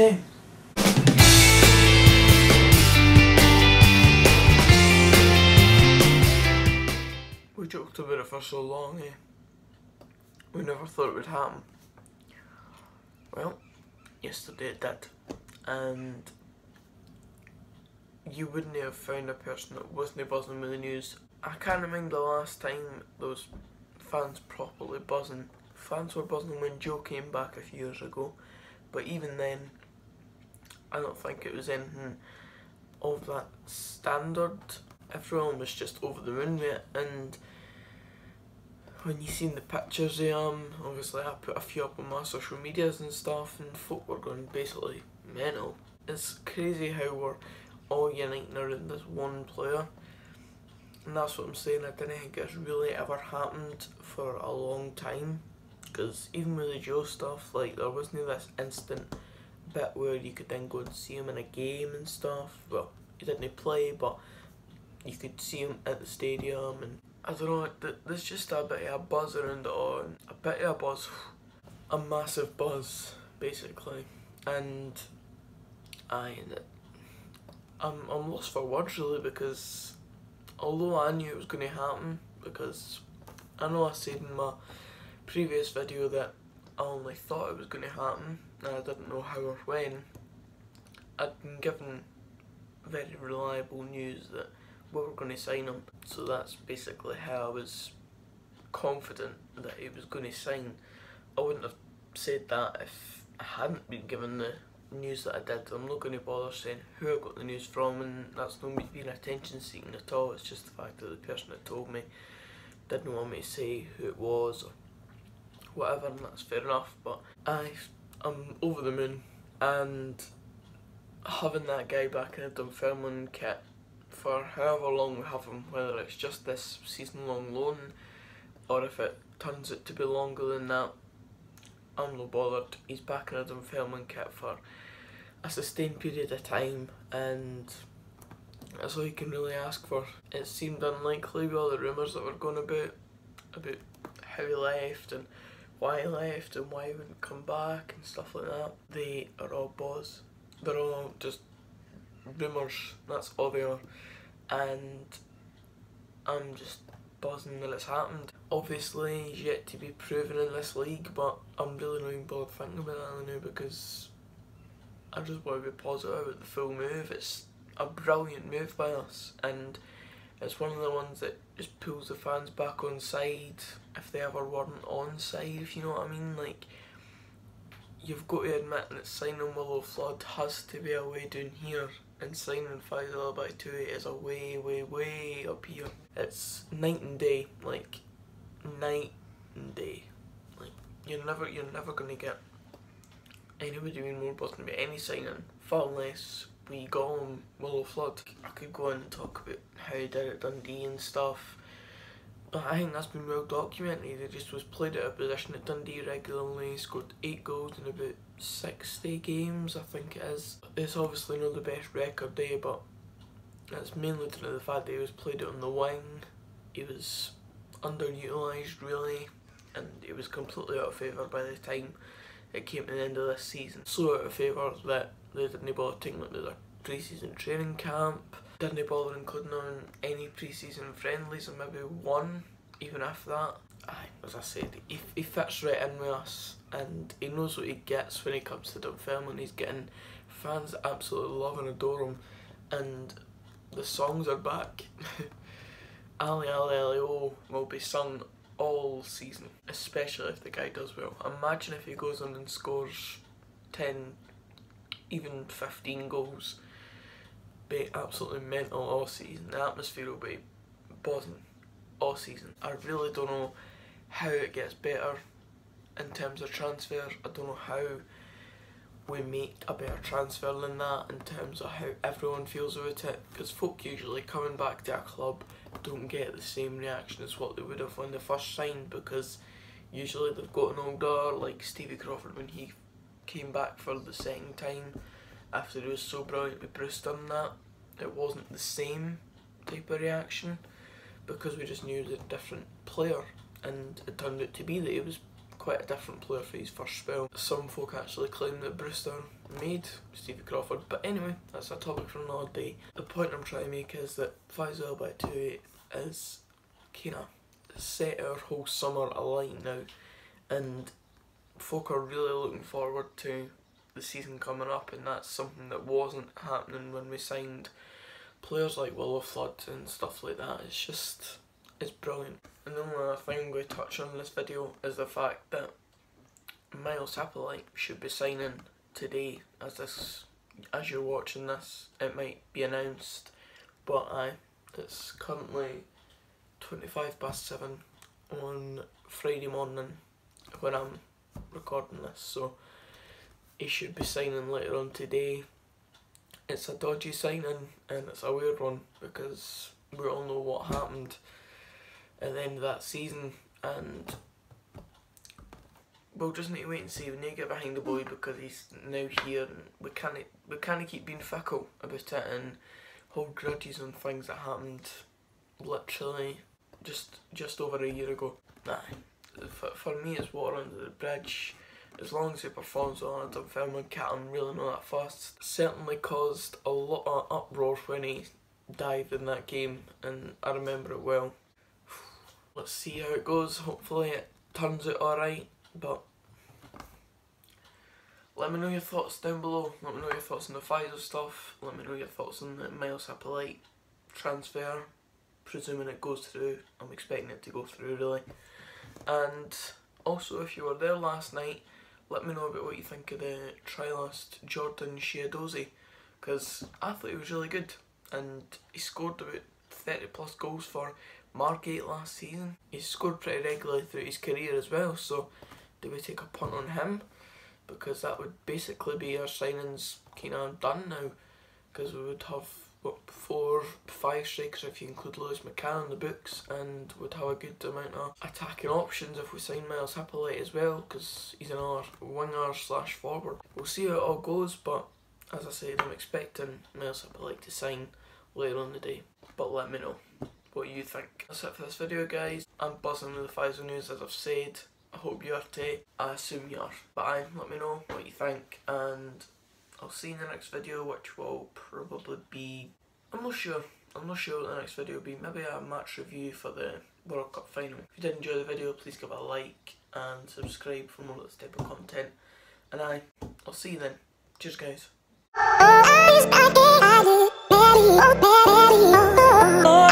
We joked about it for so long, eh? We never thought it would happen. Well, yesterday it did. And you wouldn't have found a person that wasn't buzzing with the news. I can't remember the last time those fans properly buzzing. Fans were buzzing when Joe came back a few years ago, but even then, I don't think it was anything of that standard. Everyone was just over the moon with it, and when you seen the pictures of um, obviously I put a few up on my social medias and stuff, and folk were going basically mental. It's crazy how we're all uniting around this one player. And that's what I'm saying, I didn't think it's really ever happened for a long time. Because even with the Joe stuff, like there wasn't this instant bit where you could then go and see him in a game and stuff. Well, he didn't play, but you could see him at the stadium and I don't know, there's just a bit of a buzz around it all, a bit of a buzz, a massive buzz, basically. And I, I'm, I'm lost for words really because although I knew it was going to happen, because I know I said in my previous video that I only thought it was going to happen and I didn't know how or when, I'd been given very reliable news that we were going to sign him. So that's basically how I was confident that he was going to sign. I wouldn't have said that if I hadn't been given the news that I did. I'm not going to bother saying who I got the news from and that's not me being attention seeking at all. It's just the fact that the person that told me didn't want me to say who it was or whatever and that's fair enough. But I, Um, I'm over the moon and having that guy back in a Dunfermline kit for however long we have him, whether it's just this season long loan or if it turns out to be longer than that, I'm no bothered. He's back in a Dunfermline kit for a sustained period of time and that's all you can really ask for. It seemed unlikely with all the rumours that were going about, about how he left and why he left and why he wouldn't come back and stuff like that. They are all buzz. They're all just rumours, that's all they are. And I'm just buzzing that it's happened. Obviously, he's yet to be proven in this league, but I'm really not even bothered thinking about that now because I just want to be positive about the full move. It's a brilliant move by us, and it's one of the ones that just pulls the fans back on side if they ever weren't on side, if you know what I mean. Like, you've got to admit that signing Willo Flood has to be a way down here and signing Faissal Bakhtaoui is a way, way, way up here. It's night and day, like night and day. Like you're never, you're never gonna get anybody doing more buzzing about any signing, far less we got on Willo Flood. I could go on and talk about how he did it Dundee and stuff, but I think that's been well documented. He just was played at a position at Dundee regularly, scored 8 goals in about 60 games, I think it is. It's obviously not the best record day, but that's mainly due to the fact that he was played on the wing. He was underutilised, really, and he was completely out of favour by the time it came to the end of this season. So out of favour that they didn't bother taking it to their pre-season training camp, didn't bother including on any pre-season friendlies, and maybe one, even after that. Aye, as I said, he, he fits right in with us and he knows what he gets when he comes to Dunfermline. He's getting fans that absolutely love and adore him, and the songs are back. Ali Ali Ali Oh will be sung all season, especially if the guy does well. Imagine if he goes on and scores 10, even 15 goals. Be absolutely mental all season. The atmosphere will be buzzing all season. I really don't know how it gets better in terms of transfer. I don't know how we make a better transfer than that in terms of how everyone feels about it because folk usually coming back to a club don't get the same reaction as what they would have when they first signed because usually they've gotten older like Stevie Crawford when he came back for the second time after he was so brilliant with and that it wasn't the same type of reaction because we just knew he was a different player and it turned out to be that he was quite a different player for his first spell. Some folk actually claim that Brewster made Stevie Crawford. But anyway, that's a topic for another day. The point I'm trying to make is that Faissal Bakhtaoui is kind of set our whole summer alight now, and folk are really looking forward to the season coming up, and that's something that wasn't happening when we signed players like Willo Flood and stuff like that. It's just, it's brilliant. And the only other thing to touch on in this video is the fact that Myles Hippolyte should be signing today. As this as you're watching this it might be announced but I it's currently 25 past 7 on Friday morning when I'm recording this so he should be signing later on today. It's a dodgy signing and it's a weird one because we all know what happened at the end of that season and we'll just need to wait and see. We need to get behind the boy because he's now here and we can't we can't keep being fickle about it and hold grudges on things that happened literally just just over a year ago. Nah, for, for me it's water under the bridge. As long as he performs well on a Dunfermline kit, I'm really not that fast. Certainly caused a lot of uproar when he dived in that game and I remember it well. Let's see how it goes. Hopefully it turns out alright, but let me know your thoughts down below. Let me know your thoughts on the Faissal stuff. Let me know your thoughts on the Myles Hippolyte transfer. Presuming it goes through. I'm expecting it to go through really. And also if you were there last night, let me know about what you think of the trialist Jordan Chiedozie. Because I thought he was really good. And he scored about 30 plus goals for Margate last season. He's scored pretty regularly through his career as well. So do we take a punt on him? because that would basically be our signings kind of done now because we would have what, four, five strikers if you include Lewis McCann in the books and would have a good amount of attacking options if we sign Myles Hippolyte as well because he's another winger slash forward. We'll see how it all goes but as I said I'm expecting Myles Hippolyte to sign later on the day but let me know what you think. That's it for this video guys. I'm buzzing with the Faissal news as I've said. I hope you are too. I assume you are. But I let me know what you think and I'll see you in the next video which will probably be I'm not sure. I'm not sure what the next video will be. Maybe a match review for the World Cup final. If you did enjoy the video please give it a like and subscribe for more of this type of content. And I I'll see you then. Cheers guys. Oh,